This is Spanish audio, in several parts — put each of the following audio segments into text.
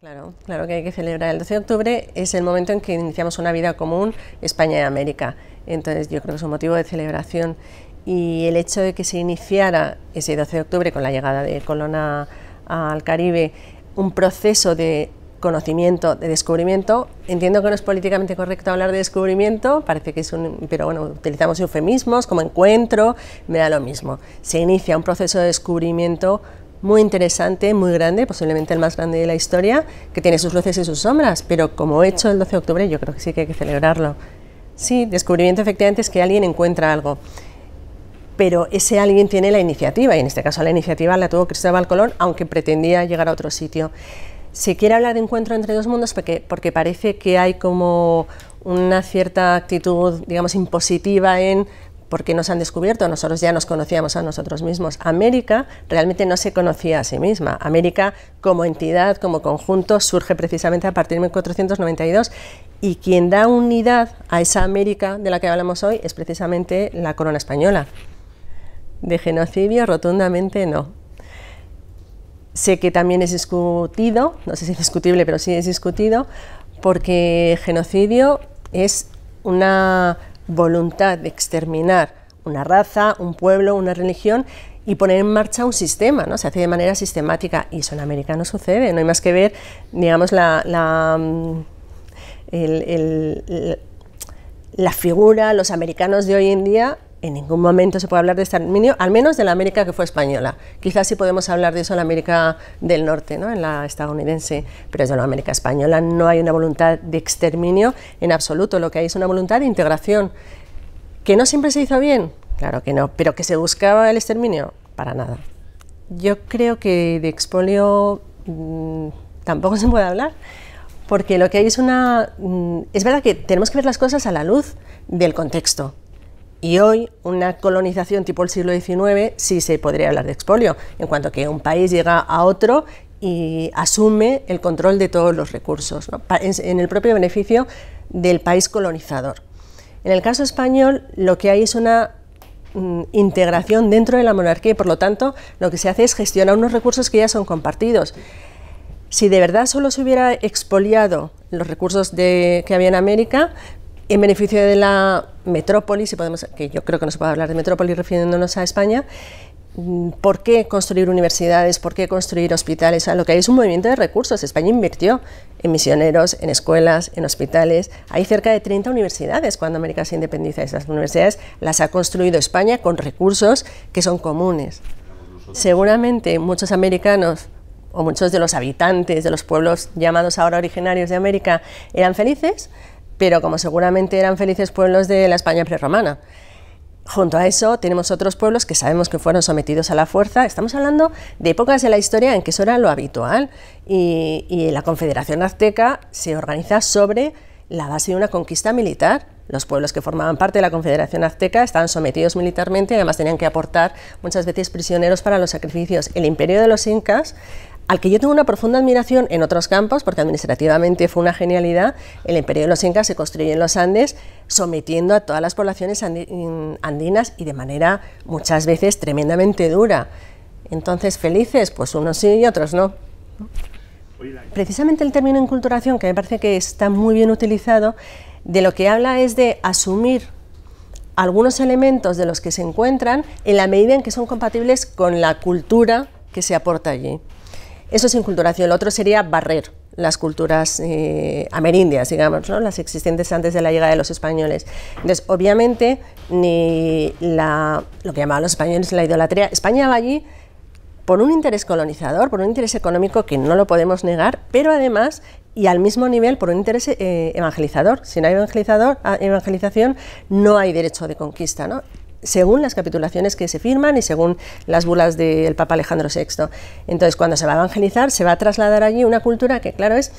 Claro, claro que hay que celebrar. El 12 de octubre es el momento en que iniciamos una vida común España y América. Entonces yo creo que es un motivo de celebración. Y el hecho de que se iniciara ese 12 de octubre con la llegada de Colón al Caribe un proceso de conocimiento, de descubrimiento. Entiendo que no es políticamente correcto hablar de descubrimiento, parece que es un, pero bueno, utilizamos eufemismos como encuentro, me da lo mismo. Se inicia un proceso de descubrimiento muy interesante, muy grande, posiblemente el más grande de la historia, que tiene sus luces y sus sombras, pero como hecho el 12 de octubre yo creo que sí que hay que celebrarlo. Sí, descubrimiento efectivamente es que alguien encuentra algo, pero ese alguien tiene la iniciativa, y en este caso la iniciativa la tuvo Cristóbal Colón, aunque pretendía llegar a otro sitio se quiere hablar de encuentro entre dos mundos porque, porque parece que hay como una cierta actitud, digamos, impositiva en porque nos han descubierto, nosotros ya nos conocíamos a nosotros mismos. América realmente no se conocía a sí misma. América como entidad, como conjunto, surge precisamente a partir de 1492 y quien da unidad a esa América de la que hablamos hoy es precisamente la corona española. De genocidio rotundamente no. Sé que también es discutido, no sé si es discutible, pero sí es discutido, porque genocidio es una voluntad de exterminar una raza, un pueblo, una religión y poner en marcha un sistema, ¿no? Se hace de manera sistemática y eso en América no sucede, no hay más que ver, digamos, la, la, mm, la figura, los americanos de hoy en día en ningún momento se puede hablar de exterminio, al menos de la América que fue española. Quizás sí podemos hablar de eso en la América del Norte, ¿no? en la estadounidense, pero desde la América española no hay una voluntad de exterminio en absoluto, lo que hay es una voluntad de integración. ¿Que no siempre se hizo bien? Claro que no, pero que se buscaba el exterminio, para nada. Yo creo que de expolio mm, tampoco se puede hablar, porque lo que hay es una... Mm, es verdad que tenemos que ver las cosas a la luz del contexto. Y hoy una colonización tipo el siglo XIX sí se podría hablar de expolio, en cuanto que un país llega a otro y asume el control de todos los recursos, en el propio beneficio del país colonizador. En el caso español lo que hay es una mm, integración dentro de la monarquía y por lo tanto lo que se hace es gestionar unos recursos que ya son compartidos. Si de verdad solo se hubiera expoliado los recursos que había en América, en beneficio de la metrópoli, si podemos, que yo creo que no se puede hablar de metrópoli refiriéndonos a España, mm, ¿por qué construir universidades? ¿Por qué construir hospitales? lo que hay es un movimiento de recursos. España invirtió en misioneros, en escuelas, en hospitales. Hay cerca de 30 universidades cuando América se independiza. Esas universidades las ha construido España con recursos que son comunes. Seguramente muchos americanos o muchos de los habitantes de los pueblos llamados ahora originarios de América eran felices, pero como seguramente eran felices pueblos de la España prerromana. Junto a eso tenemos otros pueblos que sabemos que fueron sometidos a la fuerza. Estamos hablando de épocas de la historia en que eso era lo habitual y, la Confederación Azteca se organiza sobre la base de una conquista militar. Los pueblos que formaban parte de la Confederación Azteca estaban sometidos militarmente y además tenían que aportar muchas veces prisioneros para los sacrificios. El imperio de los incas al que yo tengo una profunda admiración en otros campos, porque administrativamente fue una genialidad, el imperio de los incas se construyó en los Andes sometiendo a todas las poblaciones andinas y de manera muchas veces tremendamente dura. Entonces, felices, pues unos sí y otros no. Precisamente el término inculturación, que me parece que está muy bien utilizado, de lo que habla es de asumir algunos elementos de los que se encuentran en la medida en que son compatibles con la cultura que se aporta allí. Eso es inculturación. Lo otro sería barrer las culturas eh, amerindias, digamos, ¿no? las existentes antes de la llegada de los españoles. Entonces, obviamente, ni la, lo que llamaban los españoles la idolatría, España va allí por un interés colonizador, por un interés económico que no lo podemos negar, pero además y al mismo nivel por un interés eh, evangelizador. Si no hay evangelizador, ah, evangelización, no hay derecho de conquista. ¿no? Según las capitulaciones que se firman y según las bulas del Papa Alejandro VI. Entonces, cuando se va a evangelizar, se va a trasladar allí una cultura que, claro, es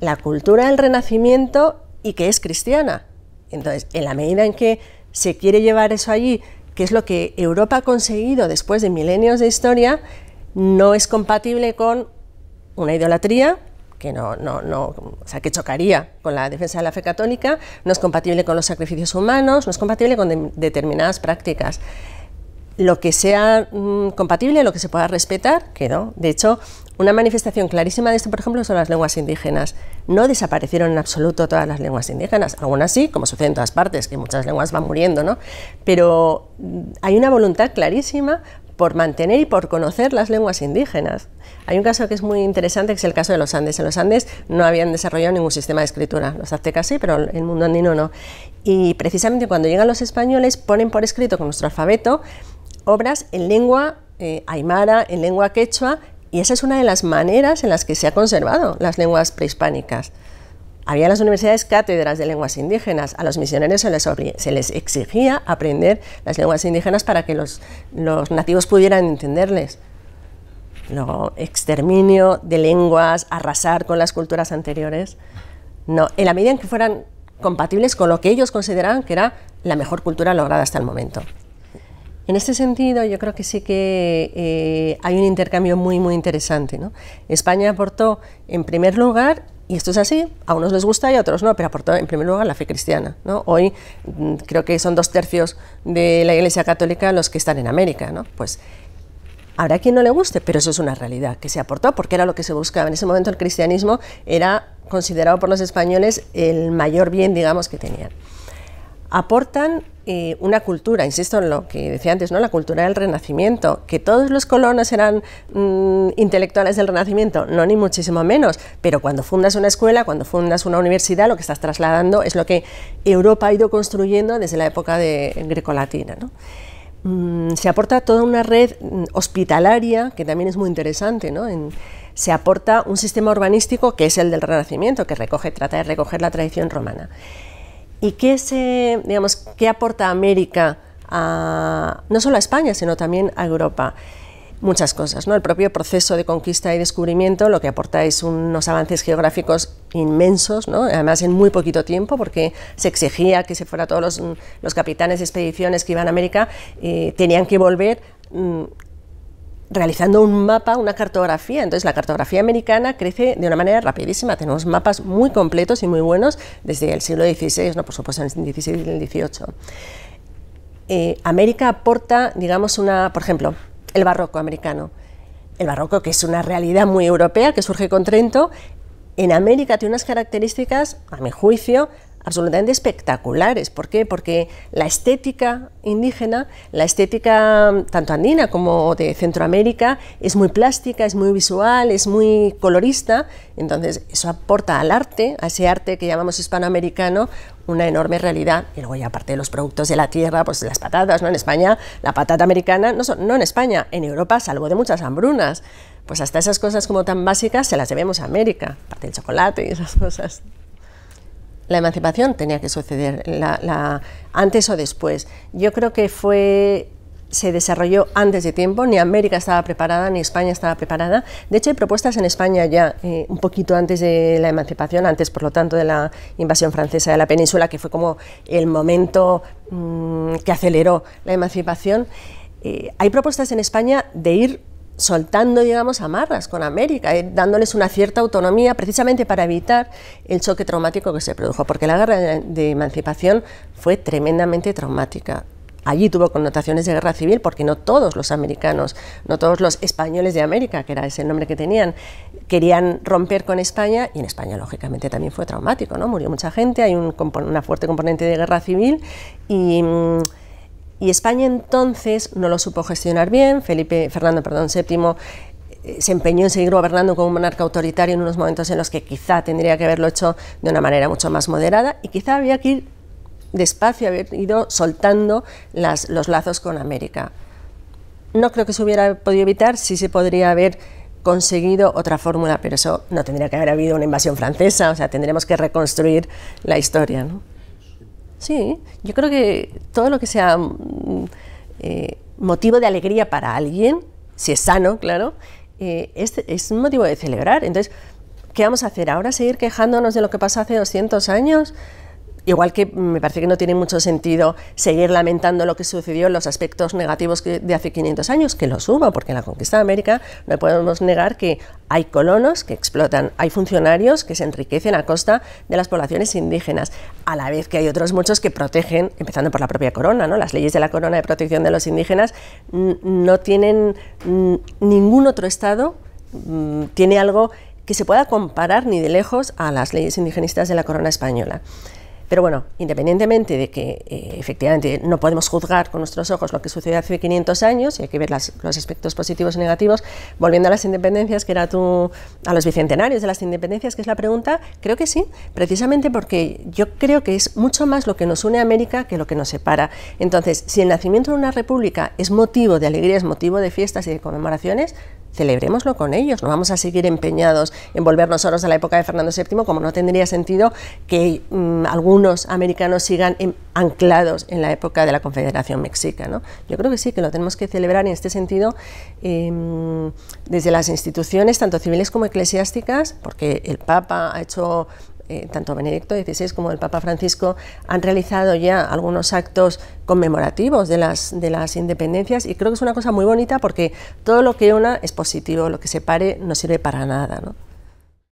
la cultura del Renacimiento y que es cristiana. Entonces, en la medida en que se quiere llevar eso allí, que es lo que Europa ha conseguido después de milenios de historia, no es compatible con una idolatría que no, no, no, o sea, que chocaría con la defensa de la fe católica, no es compatible con los sacrificios humanos, no es compatible con determinadas prácticas. lo que sea mm, compatible, lo que se pueda respetar, quedó. De hecho, una manifestación clarísima de esto, por ejemplo, son las lenguas indígenas. No desaparecieron en absoluto todas las lenguas indígenas, algunas sí, como sucede en todas partes, que muchas lenguas van muriendo, ¿no? Pero mm, hay una voluntad clarísima por mantener y por conocer las lenguas indígenas. Hay un caso que es muy interesante, que es el caso de los Andes. En los Andes no habían desarrollado ningún sistema de escritura. Los aztecas sí, pero el mundo andino no. Y precisamente cuando llegan los españoles ponen por escrito con nuestro alfabeto obras en lengua eh, aymara, en lengua quechua, y esa es una de las maneras en las que se ha conservado las lenguas prehispánicas. Había en las universidades cátedras de lenguas indígenas. A los misioneros se les, se les exigía aprender las lenguas indígenas para que los, los nativos pudieran entenderles. Luego, exterminio de lenguas, arrasar con las culturas anteriores. No, en la medida en que fueran compatibles con lo que ellos consideraban que era la mejor cultura lograda hasta el momento. En este sentido, yo creo que sí que eh, hay un intercambio muy, muy interesante. ¿no? España aportó, en primer lugar, y esto es así, a unos les gusta y a otros no, pero aportó en primer lugar la fe cristiana. ¿no? Hoy mm, creo que son dos tercios de la Iglesia Católica los que están en América. ¿no? Pues habrá quien no le guste, pero eso es una realidad que se aportó porque era lo que se buscaba. En ese momento el cristianismo era considerado por los españoles el mayor bien, digamos, que tenían. Aportan eh, una cultura, insisto en lo que decía antes, ¿no? la cultura del Renacimiento, que todos los colonos eran mm, intelectuales del Renacimiento, no ni muchísimo menos, pero cuando fundas una escuela, cuando fundas una universidad, lo que estás trasladando es lo que Europa ha ido construyendo desde la época de grecolatina. ¿no? Mm, se aporta toda una red mm, hospitalaria, que también es muy interesante, ¿no? se aporta un sistema urbanístico que es el del Renacimiento, que recoge, trata de recoger la tradición romana. ¿Y qué, se, digamos, qué aporta América no solo a España, sino también a Europa? Muchas cosas. ¿no? El propio proceso de conquista y descubrimiento lo que aporta es unos avances geográficos inmensos, ¿no? además en muy poquito tiempo, porque se exigía que se fueran todos los, capitanes de expediciones que iban a América, eh, tenían que volver mm, realizando un mapa, una cartografía. Entonces la cartografía americana crece de una manera rapidísima. Tenemos mapas muy completos y muy buenos desde el siglo XVI, no por supuesto en el XVI y el XVIII. Eh, América aporta, digamos, una, por ejemplo, el barroco americano. El barroco, que es una realidad muy europea, que surge con Trento, en América tiene unas características, a mi juicio, absolutamente espectaculares. ¿Por qué? Porque la estética indígena, la estética mm, tanto andina como de Centroamérica, es muy plástica, es muy visual, es muy colorista. Entonces, eso aporta al arte, a ese arte que llamamos hispanoamericano, una enorme realidad. Y luego, ya aparte de los productos de la tierra, pues las patatas, ¿no? En España, la patata americana, no, no en España, en Europa, salvo de muchas hambrunas. Pues hasta esas cosas como tan básicas se las debemos a América, aparte del chocolate y esas cosas la emancipación tenía que suceder antes o después. Yo creo que fue se desarrolló antes de tiempo, ni América estaba preparada, ni España estaba preparada. De hecho, hay propuestas en España ya eh, un poquito antes de la emancipación, antes, por lo tanto, de la invasión francesa de la península, que fue como el momento mm, que aceleró la emancipación. Eh, hay propuestas en España de ir soltando, digamos, amarras con América, eh, dándoles una cierta autonomía precisamente para evitar el choque traumático que se produjo, porque la guerra de emancipación fue tremendamente traumática. Allí tuvo connotaciones de guerra civil porque no todos los americanos, no todos los españoles de América, que era ese el nombre que tenían, querían romper con España y en España lógicamente también fue traumático, ¿no? Murió mucha gente, hay un, una fuerte componente de guerra civil mm, y España entonces no lo supo gestionar bien, Felipe, Fernando perdón, VII eh, se empeñó en seguir gobernando como un monarca autoritario en unos momentos en los que quizá tendría que haberlo hecho de una manera mucho más moderada y quizá había que ir despacio, haber ido soltando los lazos con América. No creo que se hubiera podido evitar, sí se podría haber conseguido otra fórmula, pero eso no tendría que haber habido una invasión francesa, o sea, tendremos que reconstruir la historia. ¿no? Sí, yo creo que todo lo que sea mm, eh, motivo de alegría para alguien, si es sano, claro, eh, es, un motivo de celebrar. Entonces, ¿qué vamos a hacer? ¿Ahora seguir quejándonos de lo que pasó hace 200 años? Igual que me parece que no tiene mucho sentido seguir lamentando lo que sucedió en los aspectos negativos de hace 500 años, que los hubo, porque en la conquista de América no podemos negar que hay colonos que explotan, hay funcionarios que se enriquecen a costa de las poblaciones indígenas, a la vez que hay otros muchos que protegen, empezando por la propia corona, ¿no? las leyes de la corona de protección de los indígenas no tienen ningún otro Estado, mm, tiene algo que se pueda comparar ni de lejos a las leyes indigenistas de la corona española. Pero bueno, independientemente de que eh, efectivamente no podemos juzgar con nuestros ojos lo que sucedió hace 500 años y hay que ver los aspectos positivos y negativos, volviendo a las independencias, que era tú, a los bicentenarios de las independencias, que es la pregunta, creo que sí, precisamente porque yo creo que es mucho más lo que nos une a América que lo que nos separa. Entonces, si el nacimiento de una república es motivo de alegría, es motivo de fiestas y de conmemoraciones, celebrémoslo con ellos, no vamos a seguir empeñados en volvernos oros a la época de Fernando VII, como no tendría sentido que mm, algunos americanos sigan anclados en la época de la Confederación Mexica. ¿no? Yo creo que sí, que lo tenemos que celebrar en este sentido em, desde las instituciones, tanto civiles como eclesiásticas, porque el Papa ha hecho eh, tanto Benedicto XVI como el Papa Francisco han realizado ya algunos actos conmemorativos de las, de las independencias y creo que es una cosa muy bonita porque todo lo que una es positivo, lo que separe no sirve para nada. ¿no?